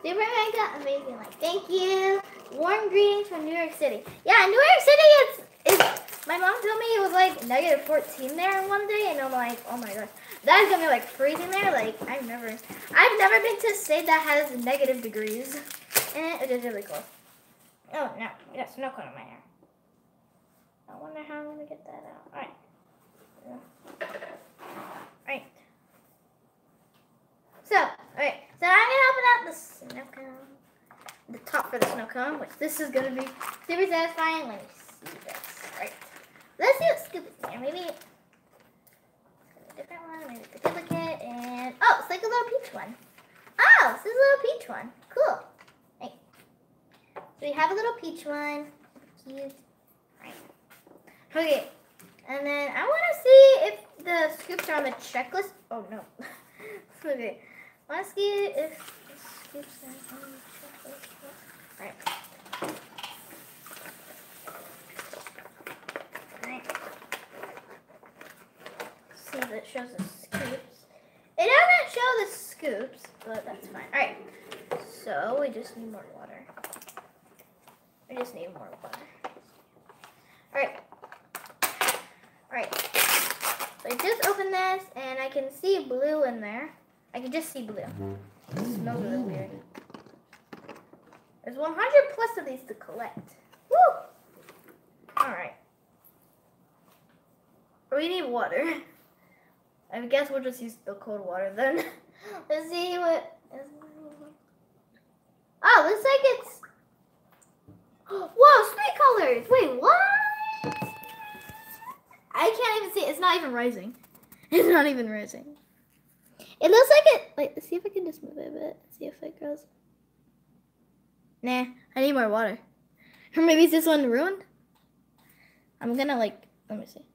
Super mega amazing. Like, thank you. Warm greetings from New York City. Yeah, New York City is is. My mom told me it was like negative 14 there one day, and I'm like, oh my gosh, that's gonna be like freezing there. Like, I've never, I've never been to a state that has negative degrees, and it is really cool. Oh no, yes, no coat in my hair. I wonder how I'm gonna get that out. All right. Yeah. All right. So, all right. So I'm gonna open up the snow cone, the top for the snow cone, which this is gonna be super satisfying. Let me see this. All right. Let's see what scoop is in here. Maybe a different one. Maybe a duplicate. And oh, it's like a little peach one. Oh, this is a little peach one. Cool. Right. So we have a little peach one. Cute. Right. Okay. And then I want to see if the scoops are on the checklist. Oh no. okay. Let's see if the scoops are on the checklist. Right. Right. See if it shows the scoops. It doesn't show the scoops, but that's fine. All right. So we just need more water. We just need more water. All right. All right. So I just opened this, and I can see blue in there. I can just see blue. It mm-hmm. smells really weird. There's 100 plus of these to collect. Woo! All right. We need water. I guess we'll just use the cold water then. Let's see what. Oh, looks like it's. Whoa, sweet colors! Wait, what? I can't even see. It's not even rising. It's not even rising. It looks like it. Wait, let's see if I can just move it a bit. See if it grows. Nah, I need more water. Or maybe is this one ruined? I'm gonna like. Let me see.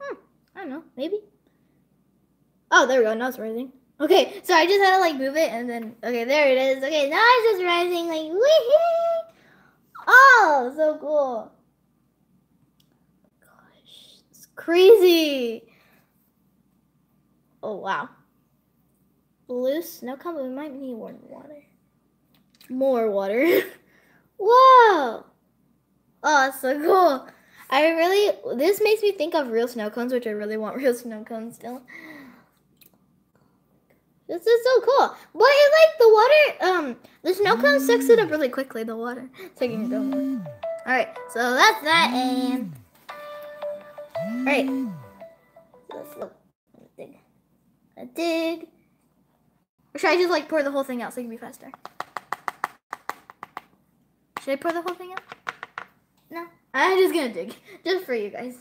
Hmm. I don't know. Maybe. Oh, there we go. Now it's rising. Okay, so I just had to like move it and then okay, there it is. Okay, now it's just rising like wee Oh, so cool. Gosh, it's crazy. Oh wow. Blue snow cone, we might need more water. More water. Whoa. Oh, so cool. I really this makes me think of real snow cones, which I really want real snow cones still. This is so cool. But it like the water, um, the snow cone sucks it up really quickly, the water. Taking it over. Alright, so that's that and Alright. Let's look. Dig. A dig. Or should I just like pour the whole thing out so it can be faster? Should I pour the whole thing out? No. I'm just gonna dig. Just for you guys.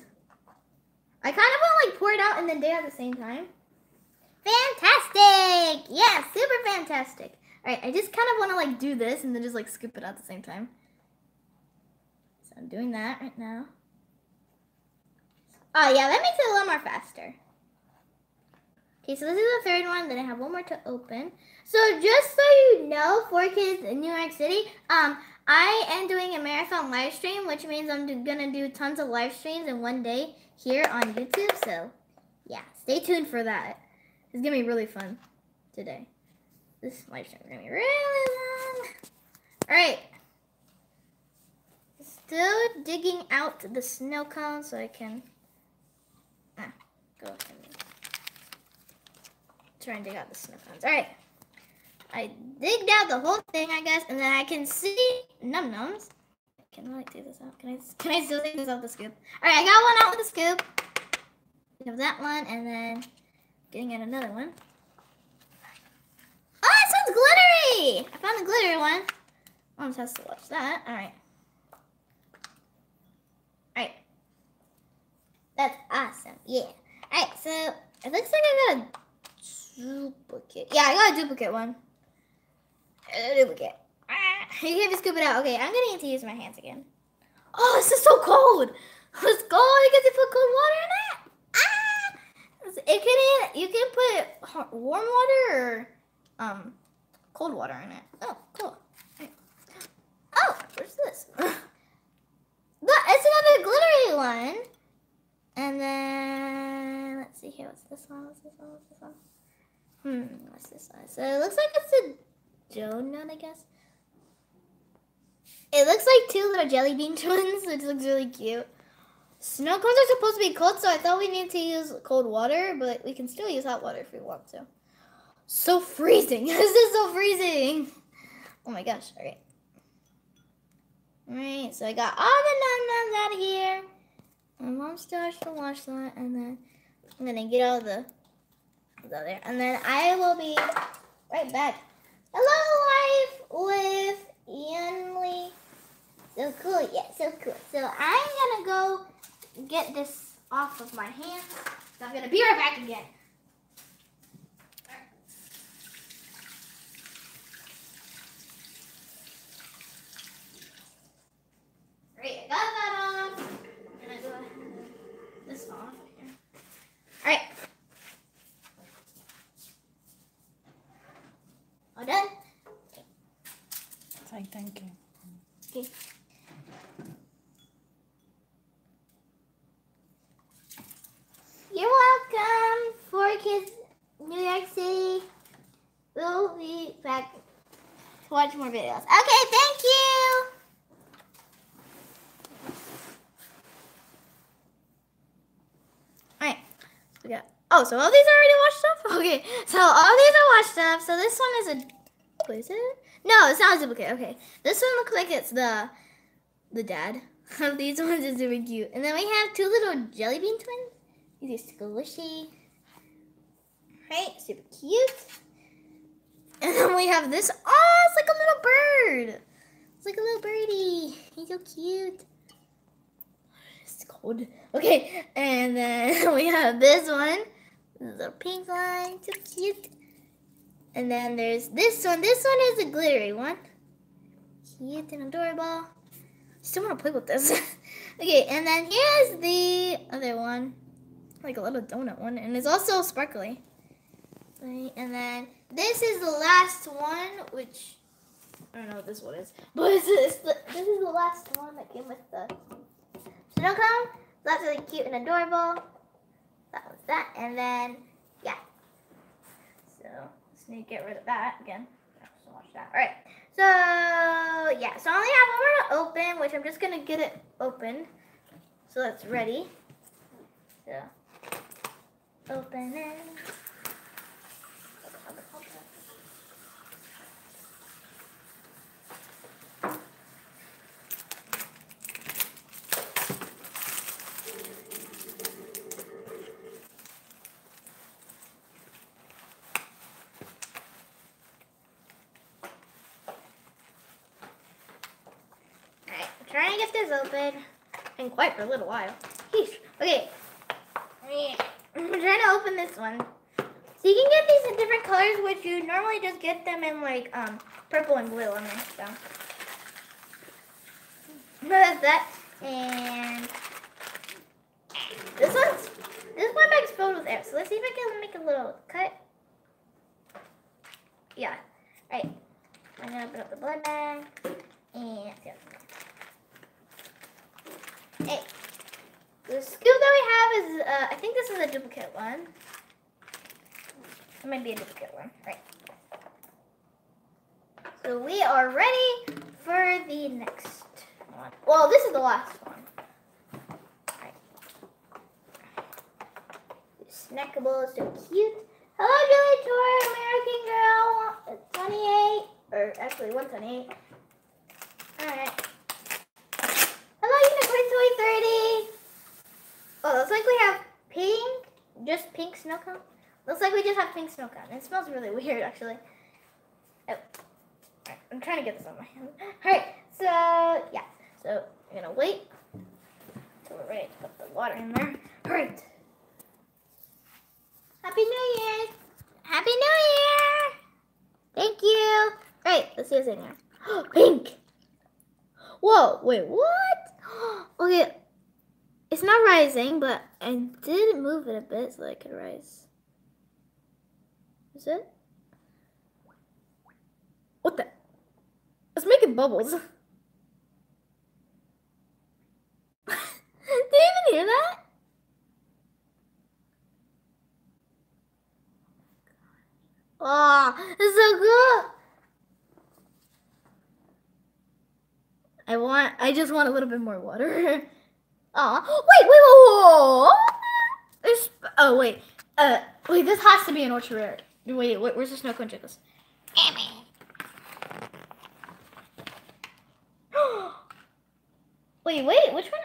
I kind of want like pour it out and then dig at the same time. Fantastic! Yeah, super fantastic. Alright, I just kind of want to like do this and then just like scoop it out at the same time. So I'm doing that right now. Oh yeah, that makes it a little more faster. Okay, so this is the third one. Then I have one more to open. So just so you know, for kids in New York City, um, I am doing a marathon live stream, which means I'm gonna do tons of live streams in one day here on YouTube. So yeah, stay tuned for that. It's gonna be really fun today. This live stream is gonna be really long. All right. Still digging out the snow cone so I can ah, go and try and dig out the snow cones. All right. I digged out the whole thing, I guess, and then I can see num noms. Can I like, take this out? Can I can I still take this out the scoop? All right, I got one out with the scoop. We have that one, and then getting at another one. Oh, this one's glittery! I found the glittery one. Mom has to watch that. All right. All right. That's awesome. Yeah. All right. So it looks like I got a duplicate. Yeah, I got a duplicate one. Duplicate. Ah, you can't just scoop it out. Okay, I'm gonna need to use my hands again. Oh, this is so cold. It's cold because you put cold water in it. Ah! It can you can put warm water or um cold water in it. Oh, cool. Oh, what's this? Look, it's another glittery one. And then let's see here. What's this one? What's this one? What's this one? Hmm, what's this one? So it looks like it's a donut, I guess. It looks like two little jelly bean twins, which looks really cute. Snow cones are supposed to be cold, so I thought we need to use cold water, but we can still use hot water if we want to. So freezing. this is so freezing. Oh my gosh. All right. All right. So I got all the num noms out of here. My mom still has to wash that, and then I'm gonna get all the out there, and then I will be right back. Hello, life with Yanli. So cool. Yeah, so cool. So I'm gonna go get this off of my hands. So I'm gonna be right back again. Great, I got that off. And I go ahead and this off here. Alright. All done? Say thank you. Okay. You're welcome, Four Kids New York City. We'll be back to watch more videos. Okay, thank you. Alright, we got. Oh, so all these are already washed up? Okay, so all these are washed up. So this one is a. What is it? No, it's not a duplicate. Okay, this one looks like it's the the dad. these ones is really cute. And then we have two little jelly bean twins. These are squishy. Right, super cute. And then we have this. Oh, it's like a little bird. It's like a little birdie. He's so cute. It's cold. Okay, and then we have this one. This little pink one. So cute. And then there's this one. This one is a glittery one. Cute and adorable. Still want to play with this. okay, and then here's the other one. Like a little donut one. And it's also sparkly. And then this is the last one, which I don't know what this one is. But it's, it's the, this is the last one that came with the snow cone. That's really cute and adorable. That was that. And then, yeah. So, just need to get rid of that again. So watch that. All right. So, yeah. So, I only have one more to open, which I'm just to get it open. So, that's ready. So, open it. Alright, I'm trying to get this open. Been for a little while. Yeesh. Okay. I'm trying to open this one. So you can get these in different colors, which you normally just get them in like um purple and blue on this so. That's that. And this one's this one bag's filled with air. So let's see if I can make a little cut. Yeah. Alright. I'm gonna open up the blood bag. And Hey, the scoop that we have is, uh, I think this is a duplicate one. It might be a duplicate one, right? So we are ready for the next one. Well, this is the last one. Right. Snackable is so cute. Hello, Julie Tour, American Girl, 28, or actually 128. Alright. Hello, Unicorn Toy 30. Oh, looks like we have pink, just pink snow cone. Looks like we just have pink snow cone. It smells really weird, actually. Oh. I'm trying to get this on my hand. Alright, so, yeah. So, I'm to wait until we're ready to put the water in there. Alright. Happy New Year! Happy New Year! Thank you! Alright, Let's see what's in here. Pink. Whoa, wait, what? Okay, it's not rising, but I did move it a bit so it could rise. Is it? What the? It's making bubbles. Did you even hear that? Oh, it's so cool. I want, I just want a little bit more water. Aw, wait, wait, whoa, There's, oh, wait, uh, wait, this has to be an ultra rare. Wait, wait, where's the snow cone chickles? wait, wait, which one?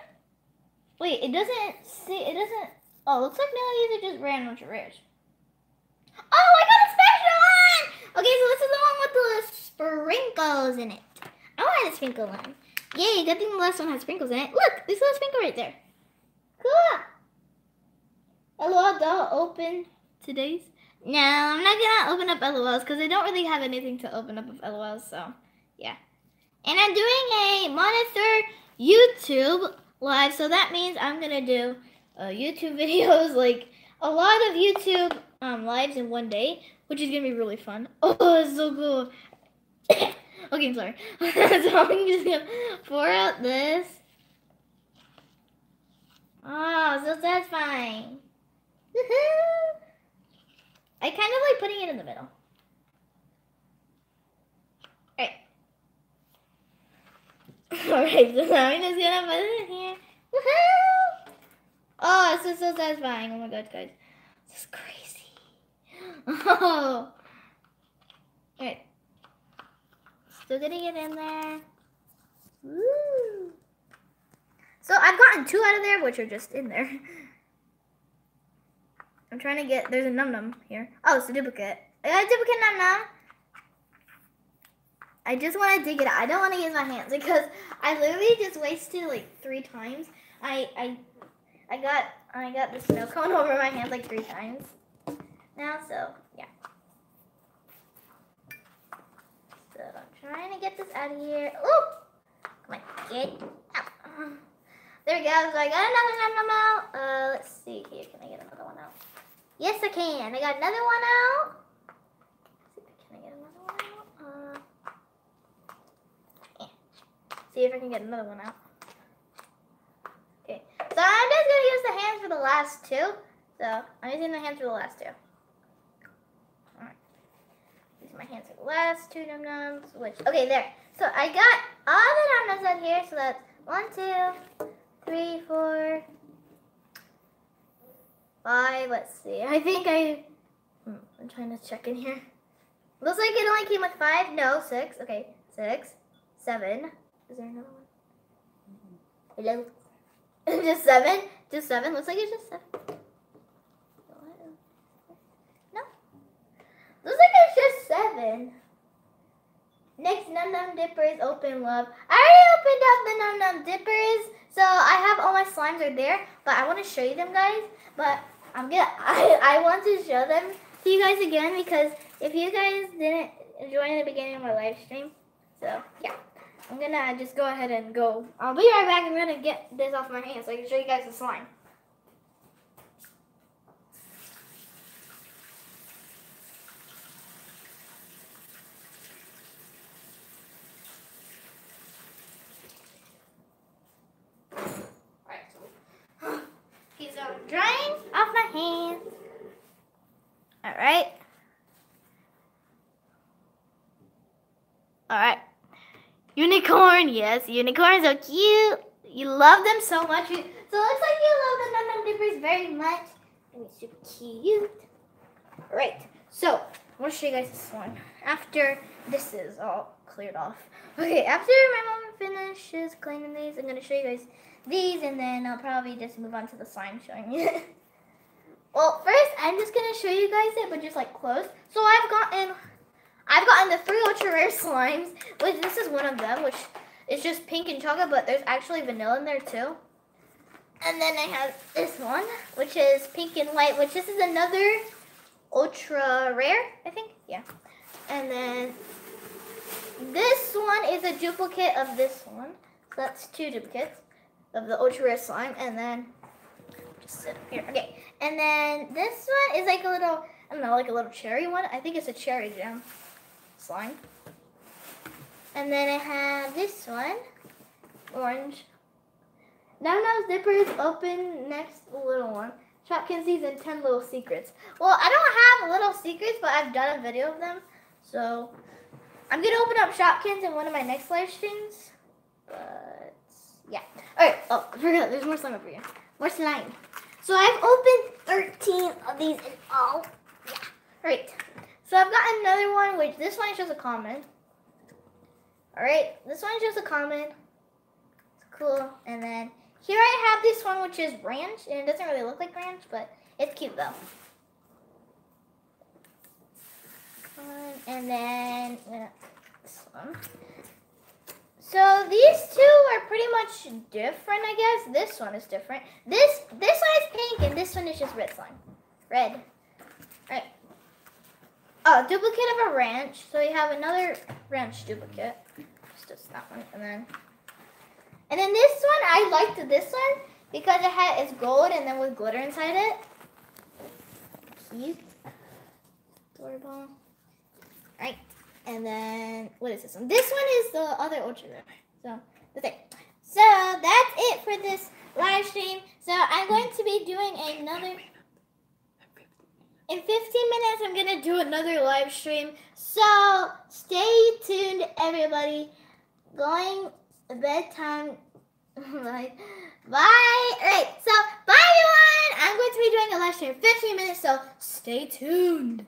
Wait, it doesn't see, it doesn't, oh, looks like none of these are just random ultra rares. Oh, I got a special one! Okay, so this is the one with the sprinkles in it. I want a sprinkle one. Yay, good thing the last one has sprinkles in it. Look, there's a little sprinkle right there. Cool. LOL, don't open today's. No, I'm not gonna open up LOLs because I don't really have anything to open up with LOLs, so yeah. And I'm doing a monitor YouTube live, so that means I'm gonna do uh, YouTube videos, like a lot of YouTube um, lives in one day, which is gonna be really fun. Oh, it's so cool. okay, sorry. so I'm just gonna pour out this. Oh, so satisfying. I kind of like putting it in the middle. Alright. Alright, so now I'm just gonna put it in here. Woohoo! Oh, this is so satisfying. Oh my god, guys. This is crazy. Oh. Alright. Still getting it in there. Woo. So I've gotten two out of there, which are just in there. I'm trying to get, there's a num nom here. Oh, it's a duplicate. I got a duplicate num nom. I just want to dig it out. I don't want to use my hands because I literally just wasted like three times. I I I got I got the snow cone over my hands like three times now, so yeah. So I'm trying to get this out of here. Oh, come on, get out. There we go. So I got another num out. Uh, let's see here. Can I get another one out? Yes, I can. I got another one out. Can I get another one out? Uh, yeah. See if I can get another one out. Okay. So I'm just gonna use the hands for the last two. So I'm using the hands for the last two. My hands for the last two num noms. Which okay, there. So I got all the num noms out here. So that's one, two, three, four, five. Let's see. I think I. Hmm, I'm trying to check in here. Looks like it only came with five. No, six. Okay, six, seven. Is there another one? Hello. just seven. Just seven. Looks like it's just seven. No. Looks like it's just seven. Next Num Nom Dippers open love. I already opened up the Num Nom Dippers. So I have all my slimes are there, but I want to show you them guys. But I'm gonna I, I want to show them to you guys again because if you guys didn't join the beginning of my live stream, so yeah. I'm gonna just go ahead and go. I'll be right back. I'm gonna get this off my hands so I can show you guys the slime. He's um, drying off my hands. All right. All right. Yes, unicorns are cute. You love them so much. So it looks like you love the Num Nom Dippers very much. And it's super cute. Right. So I want to show you guys this one after this is all cleared off. Okay, after my mom finishes cleaning these, I'm gonna show you guys these, and then I'll probably just move on to the slime showing you. well, first I'm just gonna show you guys it, but just like close. So I've gotten, I've gotten the three ultra rare slimes, which this is one of them, which is just pink and chocolate, but there's actually vanilla in there too. And then I have this one, which is pink and white, which this is another ultra rare, I think. Yeah. And then this one is a duplicate of this one. So that's two duplicates of the ultra rare slime. And then, just sit here. Okay. And then this one is like a little, I don't know, like a little cherry one. I think it's a cherry jam slime. And then I have this one, orange. Num Nom Dippers open next little one. Shopkinsies and 10 little secrets. Well, I don't have little secrets, but I've done a video of them. So I'm gonna open up Shopkins in one of my next live streams. But yeah. Alright, oh I forgot there's more slime over here. More slime. So I've opened 13 of these in all. Yeah. Alright. So I've got another one which this one is just a common. Alright, this one is just a common. It's cool. And then here I have this one which is ranch, and it doesn't really look like ranch, but it's cute though. and then this one. So these two are pretty much different, I guess. This one is different. This this one is pink, and this one is just red slime. Red. All right. Oh, duplicate of a ranch. So you have another ranch duplicate. That one, and then and then this one, I liked this one because it had it's gold and then with glitter inside it. Cute. Adorable. Right. And then what is this one? This one is the other ultra rare. So that's it. So that's it for this live stream. So I'm going to be doing another in 15 minutes I'm gonna do another live stream. So stay tuned everybody. Going bedtime. like, bye. All right, so bye everyone. I'm going to be doing a live stream in 15 minutes, so stay tuned.